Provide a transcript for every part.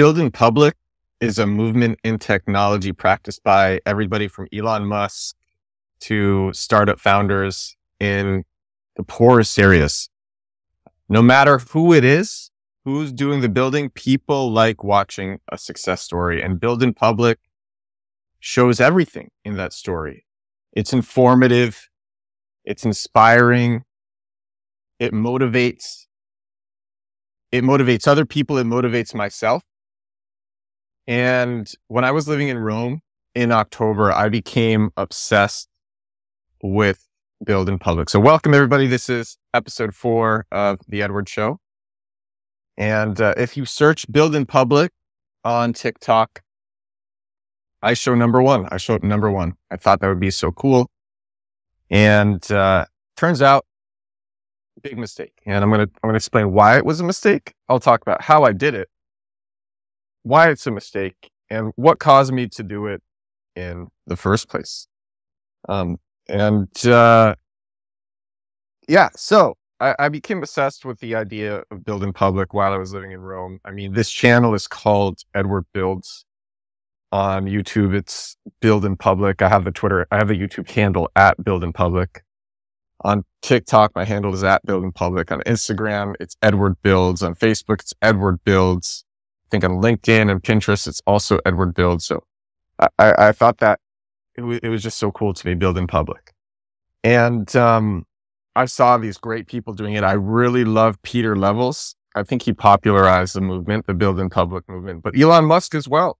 Build in public is a movement in technology practiced by everybody from Elon Musk to startup founders in the poorest areas. No matter who it is, who's doing the building, people like watching a success story and build in public shows everything in that story. It's informative. It's inspiring. It motivates. It motivates other people. It motivates myself. And when I was living in Rome in October, I became obsessed with build in public. So welcome everybody. This is episode four of the Edward Show. And uh, if you search build in public on TikTok, I show number one. I show number one. I thought that would be so cool. And uh, turns out, big mistake. And I'm gonna I'm gonna explain why it was a mistake. I'll talk about how I did it, why it's a mistake, and what caused me to do it in the first place. Um, and uh, yeah, so I, I became obsessed with the idea of build in public while I was living in Rome. I mean, this channel is called Edward Builds on YouTube. It's Build in Public. I have the Twitter, I have the YouTube handle at Build in Public. On TikTok, my handle is at Build in Public. On Instagram, it's Edward Builds. On Facebook, it's Edward Builds. I think on LinkedIn and Pinterest, it's also Edward Build. So I, I thought that it, w- it was just so cool to be Build in Public. And um, I saw these great people doing it. I really love Pieter Levels. I think he popularized the movement, the Build in Public movement, but Elon Musk as well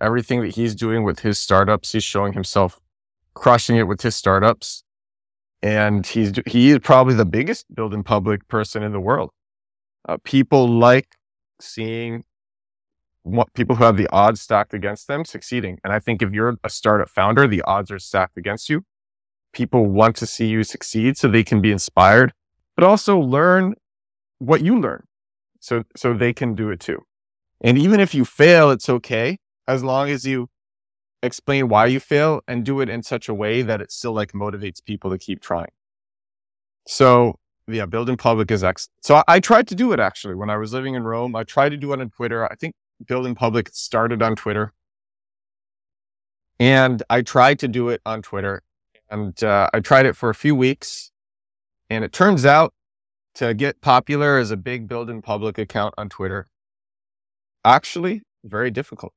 everything that he's doing with his startups, he's showing himself crushing it with his startups. And he's, he is probably the biggest build in public person in the world. Uh, people like seeing people who have the odds stacked against them succeeding. And I think if you're a startup founder, the odds are stacked against you. People want to see you succeed so they can be inspired, but also learn what you learn. So, so they can do it too. And even if you fail, it's okay as long as you explain why you fail and do it in such a way that it still like motivates people to keep trying. So yeah, build in public is excellent. So I, I, tried to do it actually when I was living in Rome. I tried to do it on Twitter. I think build in public started on Twitter. And I tried to do it on Twitter and uh, I tried it for a few weeks. And it turns out to get popular as a big build in public account on Twitter, actually very difficult.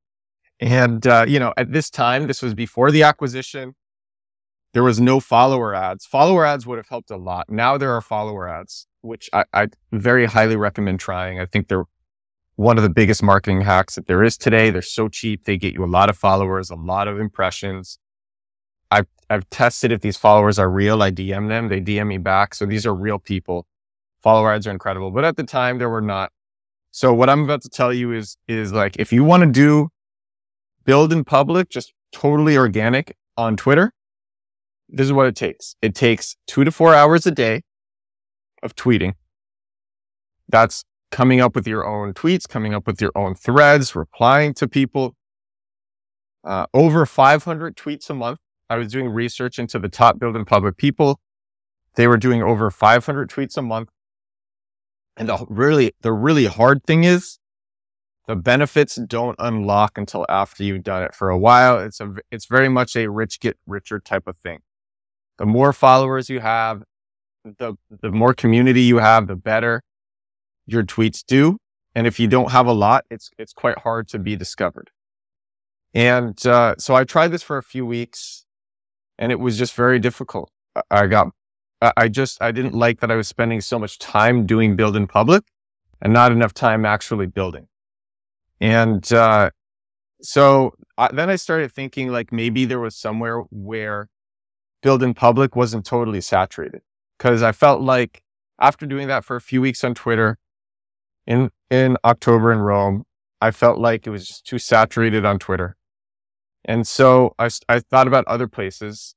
And, uh, you know, at this time, this was before the acquisition. There was no follower ads. Follower ads would have helped a lot. Now there are follower ads, which I, I very highly recommend trying. I think they're one of the biggest marketing hacks that there is today. They're so cheap. They get you a lot of followers, a lot of impressions. I've, I've tested if these followers are real. I DM them. They DM me back. So these are real people. Follower ads are incredible. But at the time, there were not. So what I'm about to tell you is, is like, if you want to do build in public, just totally organic on Twitter, this is what it takes. It takes two to four hours a day of tweeting. That's coming up with your own tweets, coming up with your own threads, replying to people. Uh, over 500 tweets a month. I was doing research into the top build in public people. They were doing over 500 tweets a month. And the really, the really hard thing is the benefits don't unlock until after you've done it for a while. It's a, it's very much a rich get richer type of thing. The more followers you have, the, the more community you have, the better your tweets do. And if you don't have a lot, it's, it's quite hard to be discovered. And, uh, so I tried this for a few weeks and it was just very difficult. I got, I just, I didn't like that I was spending so much time doing build in public and not enough time actually building. And uh, so I, then I started thinking like maybe there was somewhere where build in public wasn't totally saturated because I felt like after doing that for a few weeks on Twitter in in October in Rome, I felt like it was just too saturated on Twitter. And so I, I thought about other places.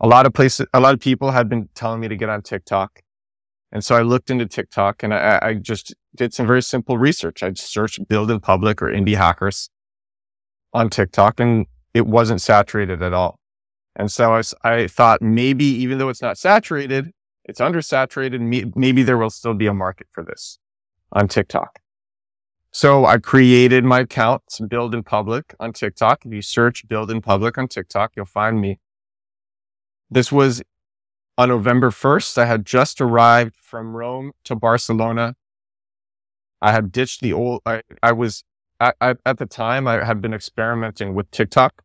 A lot of places, a lot of people had been telling me to get on TikTok. And so I looked into TikTok and I, I just did some very simple research. I searched build in public or indie hackers on TikTok and it wasn't saturated at all. And so I, I thought maybe even though it's not saturated, it's undersaturated. Maybe there will still be a market for this on TikTok. So I created my account, to Build in Public on TikTok. If you search Build in Public on TikTok, you'll find me. This was on November 1st. I had just arrived from Rome to Barcelona. I had ditched the old, I, I was, I, I, at the time, I had been experimenting with TikTok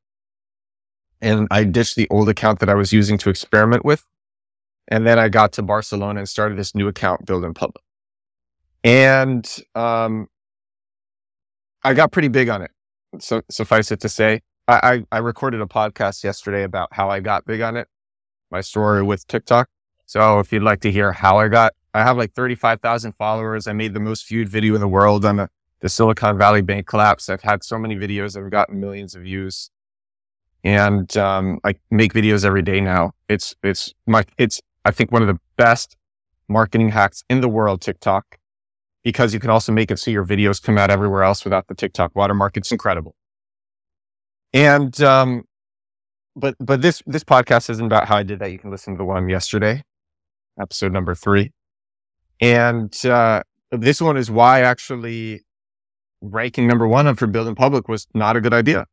and I ditched the old account that I was using to experiment with. And then I got to Barcelona and started this new account, Build in Public. And, um, I got pretty big on it. So suffice it to say, I, I, I recorded a podcast yesterday about how I got big on it, my story with TikTok. So if you'd like to hear how I got, I have like 35,000 followers. I made the most viewed video in the world on the, the Silicon Valley Bank collapse. I've had so many videos that have gotten millions of views. And um, I make videos every day now. It's it's my it's I think one of the best marketing hacks in the world, TikTok because you can also make it so your videos come out everywhere else without the TikTok watermark. It's incredible. And, um, but, but this, this podcast isn't about how I did that. You can listen to the one yesterday, episode number three. And, uh, this one is why actually ranking number one for Build in Public was not a good idea.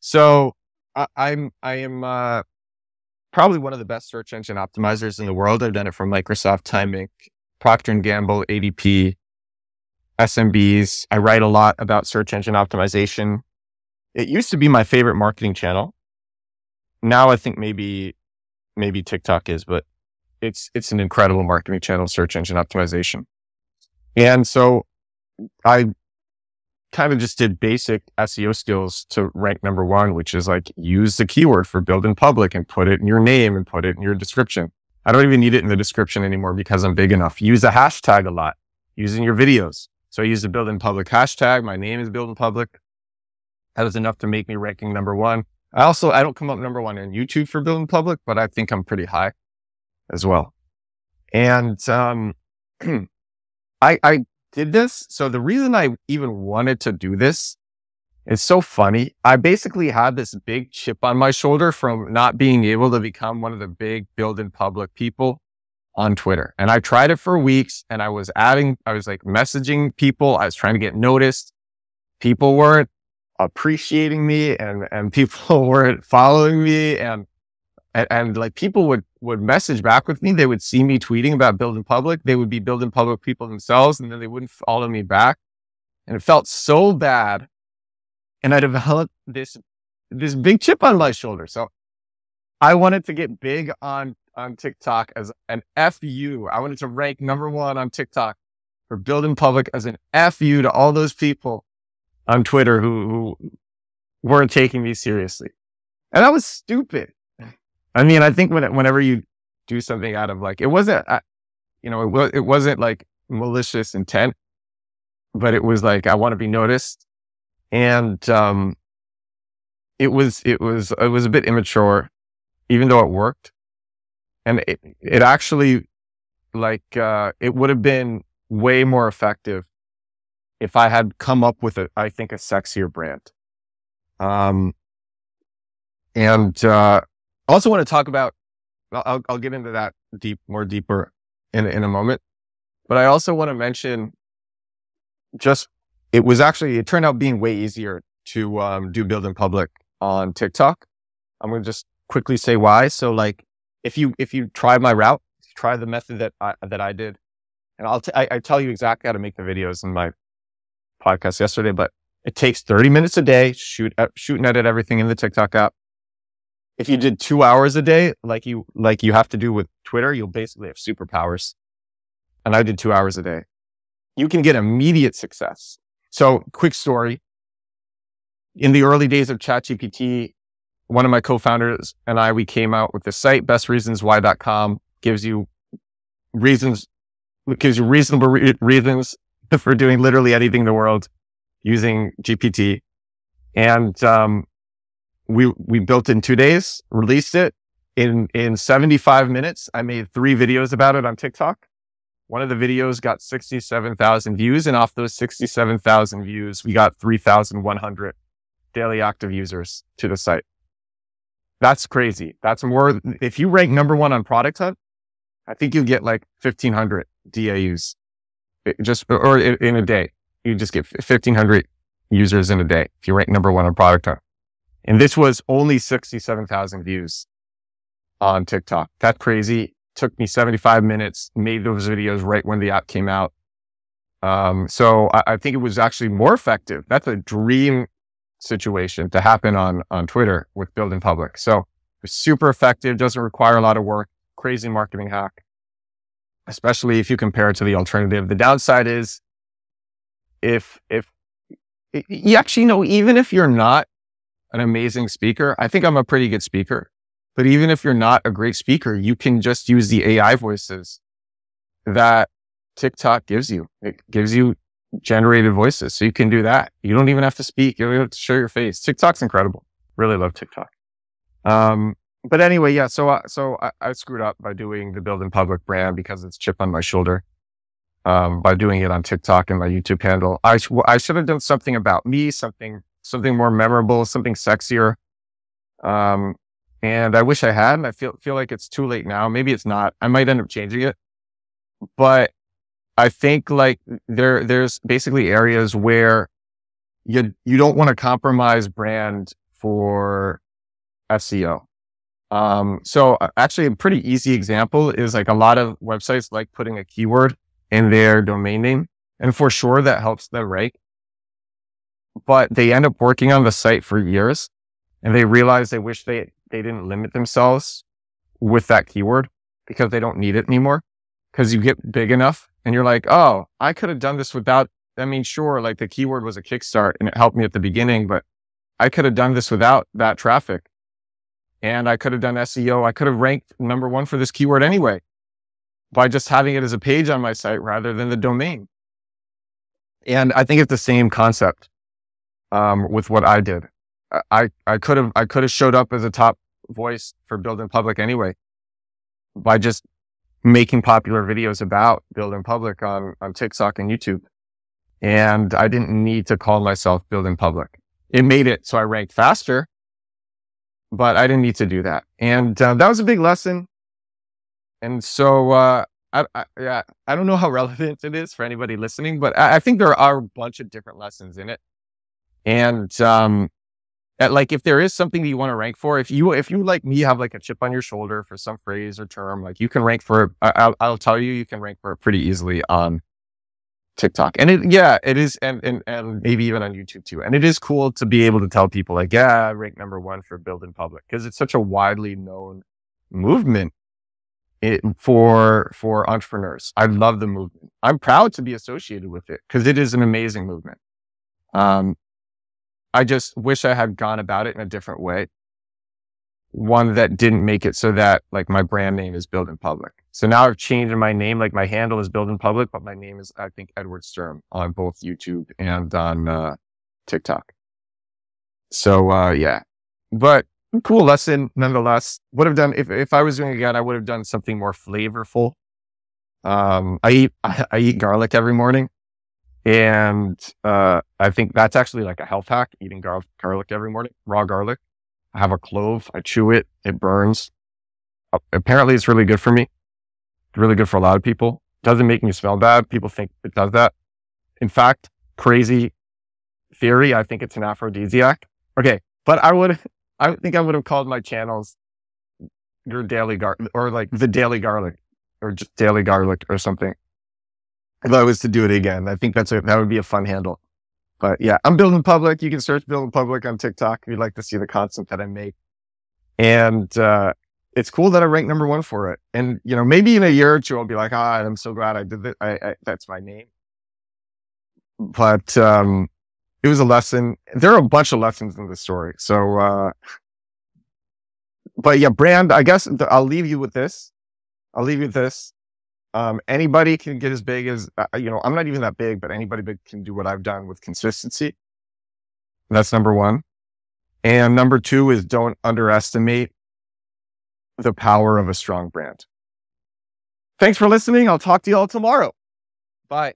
So I, I'm, I am, uh, probably one of the best search engine optimizers in the world. I've done it for Microsoft, Time Inc., Procter and Gamble, ADP, SMBs. I write a lot about search engine optimization. It used to be my favorite marketing channel. Now I think maybe, maybe TikTok is, but it's, it's an incredible marketing channel, search engine optimization. And so I kind of just did basic SEO skills to rank number one, which is like use the keyword for build in public and put it in your name and put it in your description. I don't even need it in the description anymore because I'm big enough. Use a hashtag a lot using your videos. So I used the build in public hashtag. My name is build in public. That was enough to make me ranking number one. I also, I don't come up number one in YouTube for build in public, but I think I'm pretty high as well. And, um, I, I did this. So the reason I even wanted to do this is so funny. I basically had this big chip on my shoulder from not being able to become one of the big build in public people on Twitter. And I tried it for weeks and I was adding, I was like messaging people. I was trying to get noticed. People weren't appreciating me and, and people weren't following me. And, and, and, like people would, would message back with me. They would see me tweeting about build in Public. They would be build in Public people themselves and then they wouldn't follow me back. And it felt so bad. And I developed this, this big chip on my shoulder. So I wanted to get big on on TikTok as an FU. I wanted to rank number one on TikTok for build in Public as an FU to all those people on Twitter who, who weren't taking me seriously. And that was stupid. I mean, I think when, whenever you do something out of like, it wasn't, uh, you know, it, it wasn't like malicious intent, but it was like, I want to be noticed. And, um, it was, it was, it was a bit immature, even though it worked and it, it actually like uh, it would have been way more effective if I had come up with a, I think a sexier brand. Um, and uh, also want to talk about. I'll, I'll get into that deep, more deeper in in a moment. But I also want to mention, just it was actually it turned out being way easier to um, do build in public on TikTok. I'm going to just quickly say why. So like if you if you try my route, try the method that I that I did, and I'll t- I, I tell you exactly how to make the videos in my podcast yesterday. But it takes 30 minutes a day. Shoot uh, shoot and edit everything in the TikTok app. If you did two hours a day, like you like you have to do with Twitter, you'll basically have superpowers. And I did two hours a day. You can get immediate success. So, quick story. In the early days of ChatGPT, one of my co-founders and I, we came out with the site, bestreasonswhy.com gives you reasons, gives you reasonable re- reasons for doing literally anything in the world using GPT. And, um, we, we built in two days, released it in, in 75 minutes. I made three videos about it on TikTok. One of the videos got 67,000 views and off those 67,000 views, we got 3,100 daily active users to the site. That's crazy. That's more. If you rank number one on Product Hunt, I think you get like 1500 DAUs just or in a day. you just get 1500 users in a day if you rank number one on product hunt. And this was only 67,000 views on TikTok. That's crazy. Took me 75 minutes, made those videos right when the app came out. Um, so I, I think it was actually more effective. That's a dream situation to happen on, on Twitter with Build in Public. So super effective, doesn't require a lot of work, crazy marketing hack, especially if you compare it to the alternative. The downside is if, if you actually know, even if you're not an amazing speaker, I think I'm a pretty good speaker, but even if you're not a great speaker, you can just use the AI voices that TikTok gives you. It gives you generated voices. So you can do that. You don't even have to speak. You don't have to show your face. TikTok's incredible. Really love TikTok. Um, but anyway, yeah. So, so I, I, screwed up by doing the build in public brand because it's chip on my shoulder. Um, by doing it on TikTok and my YouTube handle, I, sh- I should have done something about me, something, something more memorable, something sexier. Um, and I wish I had, I feel, feel like it's too late now. Maybe it's not. I might end up changing it, but I think like there, there's basically areas where you, you don't want to compromise brand for SEO. Um, so uh, actually a pretty easy example is like a lot of websites like putting a keyword in their domain name. And for sure that helps them rank. But they end up working on the site for years and they realize they wish they, they didn't limit themselves with that keyword because they don't need it anymore. Cause you get big enough and you're like, Oh, I could have done this without, I mean, sure, like the keyword was a kickstart and it helped me at the beginning, but I could have done this without that traffic and I could have done SEO. I could have ranked number one for this keyword anyway by just having it as a page on my site rather than the domain. And I think it's the same concept um, with what I did. I, I could have I could have showed up as a top voice for build in Public anyway by just making popular videos about build in Public on, on TikTok and YouTube. And I didn't need to call myself build in Public. It made it so I ranked faster, but I didn't need to do that. And uh, that was a big lesson. And so, uh, I, I, yeah, I don't know how relevant it is for anybody listening, but I, I think there are a bunch of different lessons in it. And, um, like if there is something that you want to rank for, if you, if you like me have like a chip on your shoulder for some phrase or term, like you can rank for, I'll, I'll tell you, you can rank for it pretty easily on TikTok. And it, yeah, it is. And, and, and maybe even on YouTube too. And it is cool to be able to tell people like, yeah, I rank number one for build in public because it's such a widely known movement it, for, for entrepreneurs. I love the movement. I'm proud to be associated with it because it is an amazing movement. Um, I just wish I had gone about it in a different way. One that didn't make it so that like my brand name is build in public. So now I've changed my name. Like my handle is build in public, but my name is, I think, Edward Sturm on both YouTube and on, uh, TikTok. So, uh, yeah, but cool lesson nonetheless. Would have done, if, if I was doing it again, I would have done something more flavorful. Um, I eat, I, I eat garlic every morning. And, uh, I think that's actually like a health hack, eating gar- garlic every morning, raw garlic. I have a clove. I chew it. It burns. Apparently it's really good for me really good for a lot of people. Doesn't make me smell bad. People think it does that. In fact, crazy theory. I think it's an aphrodisiac. Okay. But I would, I think I would have called my channels your daily garlic or like the daily garlic or just daily garlic or something. If I was to do it again, I think that's a, that would be a fun handle. But yeah, I'm build in public. You can search build in public on TikTok if you'd like to see the content that I make. And, uh, it's cool that I ranked number one for it. And, you know, maybe in a year or two, I'll be like, ah, I'm so glad I did it. I, I, that's my name. But, um, it was a lesson. There are a bunch of lessons in the story. So, uh, but yeah, brand, I guess I'll leave you with this. I'll leave you with this. Um, anybody can get as big as, uh, you know, I'm not even that big, but anybody big can do what I've done with consistency. That's number one. And number two is don't underestimate the power of a strong brand. Thanks for listening. I'll talk to you all tomorrow. Bye.